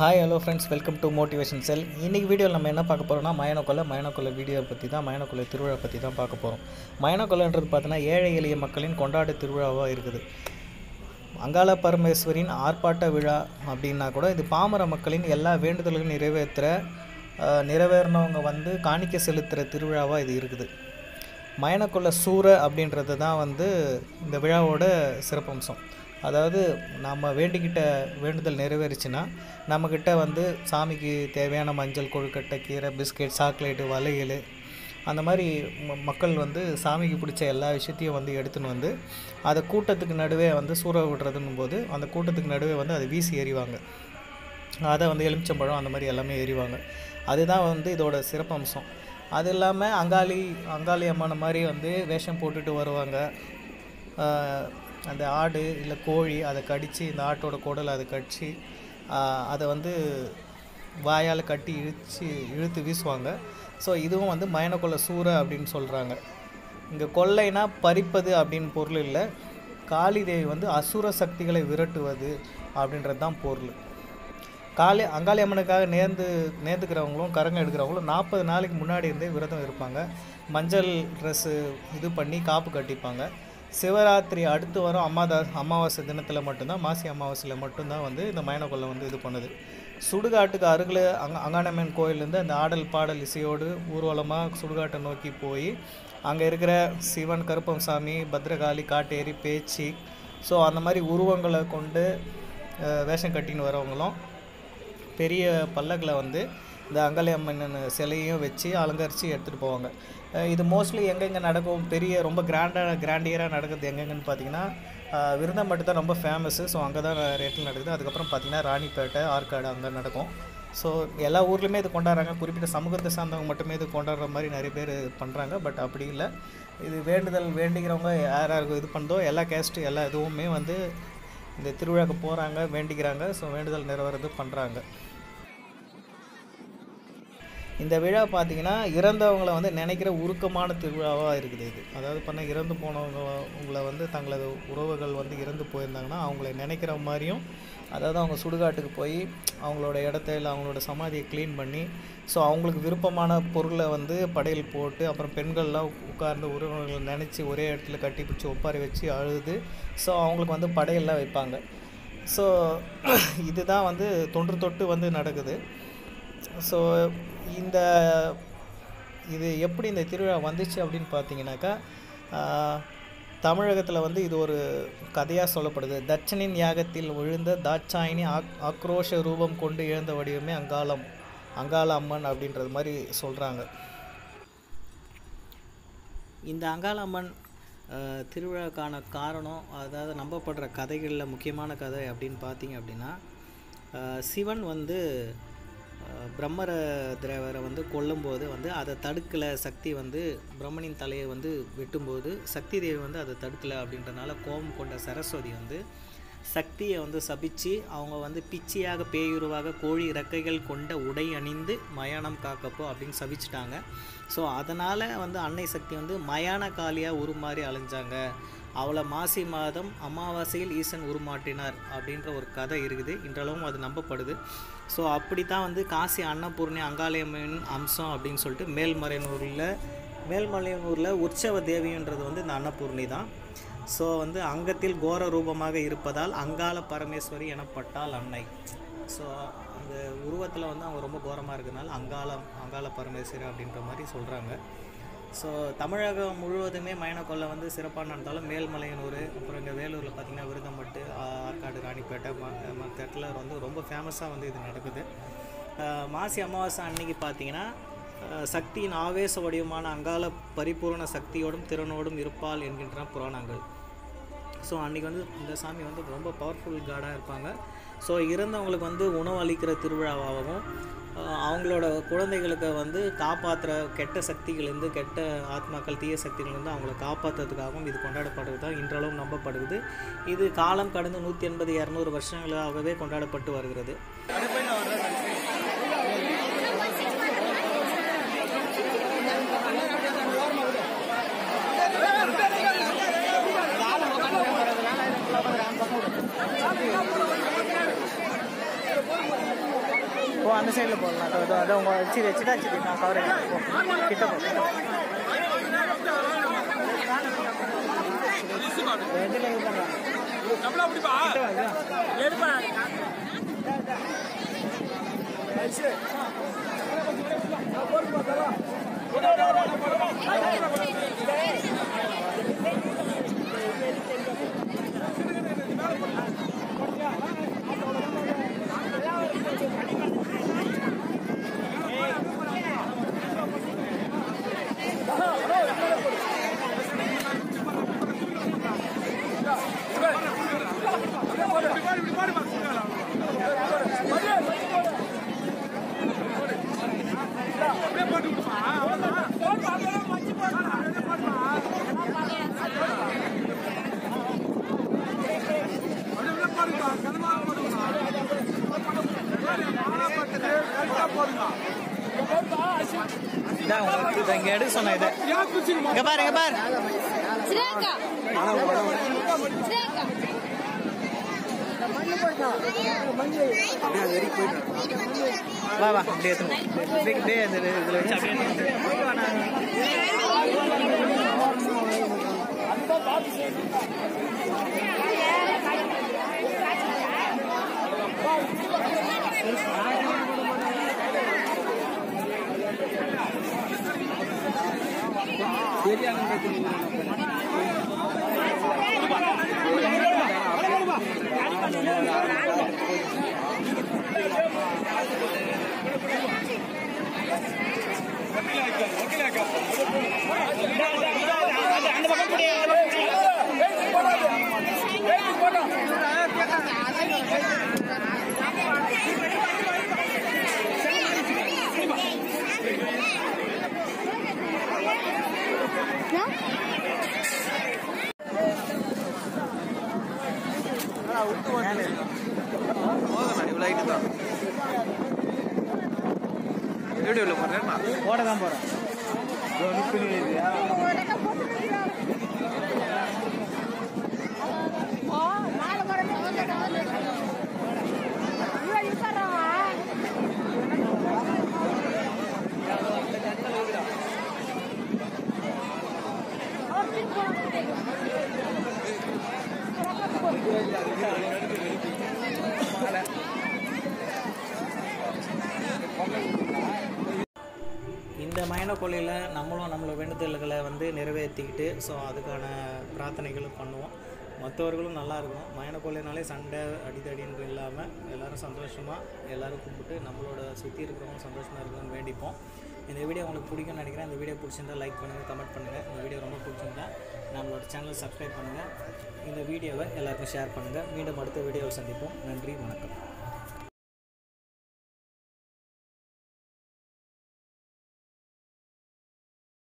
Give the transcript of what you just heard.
Hi hello friends welcome to motivation cell இன்றைக்கி வீடியோவில் நம்ம என்ன பார்க்க போகிறோம்னா மயனக்கொலை மயனக்கொலை வீடியோ பற்றி தான் மயனக்கொலை திருவிழா பற்றி தான் பார்க்க போகிறோம் மயனக்கொலைன்றது பார்த்தீங்கன்னா ஏழை எளிய மக்களின் கொண்டாட திருவிழாவாக இருக்குது. அங்காள பரமேஸ்வரின் ஆர்ப்பாட்ட விழா அப்படின்னா கூட இது பாமர மக்களின் எல்லா வேண்டுதல்களும் நிறைவேற்றுற நிறைவேறினவங்க வந்து காணிக்க செலுத்துகிற திருவிழாவாக இது இருக்குது. மயனக்குள்ள சூற அப்படின்றது தான் வந்து இந்த விழாவோட சிறப்பம்சம். அதாவது நம்ம வேண்டிக்கிட்ட வேண்டுதல் நிறைவேறிச்சுன்னா நம்மக்கிட்ட வந்து சாமிக்கு தேவையான மஞ்சள் கொழுக்கட்டை கீரை பிஸ்கெட் சாக்லேட்டு வளையல் அந்த மாதிரி ம- மக்கள் வந்து சாமிக்கு பிடிச்ச எல்லா விஷயத்தையும் வந்து எடுத்துன்னு வந்து அதை கூட்டத்துக்கு நடுவே வந்து சூற விடுறதுன்னும் போது அந்த கூட்டத்துக்கு நடுவே வந்து அதை வீசி எறிவாங்க. அதை வந்து எலுமிச்சம்பழம் அந்த மாதிரி எல்லாமே எறிவாங்க. அதுதான் வந்து இதோட சிறப்பம்சம். அது இல்லாமல் அங்காளி அங்காளி அம்மான மாதிரி வந்து வேஷம் போட்டுட்டு வருவாங்க. அந்த ஆடு இல்லை கோழி அதை கடித்து இந்த ஆட்டோட குடலை அதை கடிச்சு அதை வந்து வாயால் கட்டி இழுத்து இழுத்து வீசுவாங்க. ஸோ இதுவும் வந்து மயனக்கொள்ள சூறை அப்படின்னு சொல்கிறாங்க இங்கே கொள்ளைனா பறிப்பது அப்படின்னு பொருள் இல்லை. காளி தேவி வந்து அசுர சக்திகளை விரட்டுவது அப்படின்றது தான் பொருள். காளி அங்காளி அம்மனுக்காக நேர்ந்து நேர்ந்துக்கிறவங்களும் கரங்க எடுக்கிறவங்களும் நாற்பது நாளைக்கு முன்னாடி இருந்தே விரதம் இருப்பாங்க. மஞ்சள் ட்ரெஸ்ஸு இது பண்ணி காப்பு கட்டிப்பாங்க. சிவராத்திரி அடுத்து வரும் அம்மாதா அமாவாசை தினத்தில் மட்டும்தான் மாசி அமாவாசையில் மட்டும்தான் வந்து இந்த மயனக்கொள்ளை வந்து இது பண்ணுது. சுடுகாட்டுக்கு அருகில் அங்க அங்காளம்மன் கோயிலேருந்து அந்த ஆடல் பாடல் இசையோடு ஊர்வலமாக சுடுகாட்டை நோக்கி போய் அங்கே இருக்கிற சிவன் கருப்பசாமி பத்ரகாளி காட்டேரி பேச்சி ஸோ அந்த மாதிரி உருவங்களை கொண்டு வேஷம் கட்டின்னு வரவங்களும் பெரிய பல்லக்கில் வந்து இந்த அங்கலியம்மன் சிலையும் வச்சு அலங்கரித்து எடுத்துகிட்டு போவாங்க. இது மோஸ்ட்லி எங்கெங்கே நடக்கும் பெரிய ரொம்ப கிராண்டாக கிராண்டியராக நடக்குது எங்கெங்கன்னு பார்த்தீங்கன்னா விருந்தம் விருந்தம்பட்டு தான் ரொம்ப ஃபேமஸ்ஸு ஸோ அங்கே தான் ரேட்டில் நடக்குது. அதுக்கப்புறம் பார்த்தீங்கன்னா ராணிப்பேட்டை ஆற்காடு அங்கே நடக்கும். ஸோ எல்லா ஊர்லேயுமே இது கொண்டாடுறாங்க. குறிப்பிட்ட சமூகத்தை சார்ந்தவங்க மட்டுமே இது கொண்டாடுற மாதிரி நிறைய பேர் பண்ணுறாங்க பட் அப்படி இல்லை. இது வேண்டுதல் வேண்டிக்கிறவங்க யார் யாருக்கு இது பண்ணுதோ எல்லா கேஸ்ட்டு எல்லா இதுவுமே வந்து இந்த திருவிழாக்கு போகிறாங்க வேண்டிக்கிறாங்க. ஸோ வேண்டுதல் நிறைவேறது பண்ணுறாங்க இந்த விழா பார்த்தீங்கன்னா இறந்தவங்களை வந்து நினைக்கிற உருக்கமான திருவிழாவாக இருக்குது இது. அதாவது பண்ண இறந்து போனவங்க உங்களை வந்து தங்களது உறவுகள் வந்து இறந்து போயிருந்தாங்கன்னா அவங்கள நினைக்கிற மாதிரியும் அதாவது அவங்க சுடுகாட்டுக்கு போய் அவங்களோட இடத்த இல்லை அவங்களோட சமாதியை க்ளீன் பண்ணி ஸோ அவங்களுக்கு விருப்பமான பொருளை வந்து படையல் போட்டு அப்புறம் பெண்கள்லாம் உட்கார்ந்து உறவுகளை நினச்சி ஒரே இடத்துல கட்டி பிடிச்சி ஒப்பாரி வச்சு அழுது ஸோ அவங்களுக்கு வந்து படையெல்லாம் வைப்பாங்க. ஸோ இதுதான் வந்து தொன்று தொட்டு வந்து நடக்குது. ஸோ இந்த இது எப்படி இந்த திருவிழா வந்துச்சு அப்படின்னு பார்த்தீங்கன்னாக்கா தமிழகத்தில் வந்து இது ஒரு கதையாக சொல்லப்படுது. தட்சனின் யாகத்தில் விழுந்த தாட்சாயினி ஆக் ஆக்ரோஷ ரூபம் கொண்டு எழுந்த வடிவமே அங்காளம் அங்காள அம்மன் அப்படின்றது மாதிரி சொல்கிறாங்க இந்த அங்காளம்மன் அம்மன் திருவிழாக்கான காரணம் அதாவது நம்பப்படுற கதைகளில் முக்கியமான கதை அப்படின்னு பார்த்தீங்க அப்படின்னா சிவன் வந்து பிரம்மர திரேவரை வந்து கொல்லும்போது வந்து அதை தடுக்கலை சக்தி வந்து பிரம்மனின் தலையை வந்து வெட்டும்போது சக்தி தேவி வந்து அதை தடுக்கலை அப்படின்றனால கோபம் கொண்ட சரஸ்வதி வந்து சக்தியை வந்து சபிச்சு அவங்க வந்து பிச்சையாக பேயுருவாக கோழி இறக்கைகள் கொண்ட உடை அணிந்து மயானம் காக்கப்போ அப்படின்னு சபிச்சிட்டாங்க. ஸோ அதனால் வந்து அன்னை சக்தி வந்து மயான காளியாக உருமாறி அலைஞ்சாங்க. அவளை மாசி மாதம் அமாவாசையில் ஈசன் உருமாட்டினார் அப்படின்ற ஒரு கதை இருக்குது. இன்றளவும் அது நம்பப்படுது. ஸோ அப்படி தான் வந்து காசி அன்னபூர்ணி அங்காளியம்மின் அம்சம் அப்படின்னு சொல்லிட்டு மேல்மறையனூரில் மேல்மலையனூரில் உற்சவ தேவின்றது வந்து இந்த அன்னபூர்ணி தான். ஸோ வந்து அங்கத்தில் கோர ரூபமாக இருப்பதால் அங்காள பரமேஸ்வரி எனப்பட்டால் அன்னை. ஸோ அந்த உருவத்தில் வந்து அவங்க ரொம்ப கோரமாக இருக்கிறதுனால அங்காளம் அங்காள பரமேஸ்வரி அப்படின்ற மாதிரி சொல்கிறாங்க ஸோ தமிழகம் முழுவதுமே மயணக்கொள்ளை வந்து சிறப்பாக நடந்தாலும் மேல்மலையனூர் அப்புறம் இங்கே வேலூரில் பார்த்திங்கன்னா விருதம்பட்டு ஆற்காடு ராணிப்பேட்டை மற்ற இடத்துல வந்து ரொம்ப ஃபேமஸாக வந்து இது நடக்குது. மாசி அமாவாசை அன்னைக்கு பார்த்தீங்கன்னா சக்தியின் ஆவேச வடிவமான அங்கால பரிபூரண சக்தியோடும் திறனோடும் இருப்பாள் என்கின்றன புராணங்கள். ஸோ அன்றைக்கி வந்து இந்த சாமி வந்து ரொம்ப பவர்ஃபுல் காடாக இருப்பாங்க. ஸோ இறந்தவங்களுக்கு வந்து உணவு அளிக்கிற திருவிழாவாகவும் அவங்களோட குழந்தைகளுக்கு வந்து காப்பாற்றுற கெட்ட சக்திகள்லேருந்து கெட்ட ஆத்மாக்கள் தீய சக்திகள்லேருந்து அவங்கள காப்பாற்றுறதுக்காகவும் இது கொண்டாடப்படுறது தான் இன்றளவும் நம்பப்படுகிறது. இது காலம் கடந்து நூற்றி எண்பது இரநூறு வருஷங்களாகவே கொண்டாடப்பட்டு வருகிறது. அந்த சைடில் போடலாம். அதோ அதோ அதோ உங்கள் வச்சு வச்சுட்டா சரி நான் கவர் கிட்ட போ. கிட்ட போ. ரெண்டுல இங்க எடுக்க சொன்னேன் இதை. இங்க பாரு இங்க பாரு. வா வா அப்படியே இந்த இது- வச்சு அப்படியே எடுத்துன்னு போ. ஓட தான் போறேன் இந்த மயன கொள்ளையில் நம்மளும் நம்மளோட வேண்டுதல்களை வந்து நிறைவேற்றிக்கிட்டு ஸோ அதுக்கான பிரார்த்தனைகளும் பண்ணுவோம். மற்றவர்களும் நல்லா இருக்கும். மயன கொள்ளைனாலே சண்டை அடித்தடின்னு இல்லாமல் எல்லோரும் சந்தோஷமாக எல்லோரும் கும்பிட்டு நம்மளோட சுற்றி இருக்கிறவங்க சந்தோஷமாக இருக்கணும்னு வேண்டிப்போம். இந்த வீடியோ உங்களுக்கு பிடிக்கும்னு நினைக்கிறேன். இந்த வீடியோ பிடிச்சிருந்தா லைக் பண்ணுங்கள் கமெண்ட் பண்ணுங்கள் இந்த வீடியோ ரொம்ப பிடிச்சிருந்தா நம்மளோட சேனல் சப்ஸ்கிரைப் பண்ணுங்கள் இந்த வீடியோவை எல்லாருக்கும் ஷேர் பண்ணுங்கள் மீண்டும் அடுத்த வீடியோவில் சந்திப்போம். நன்றி வணக்கம்.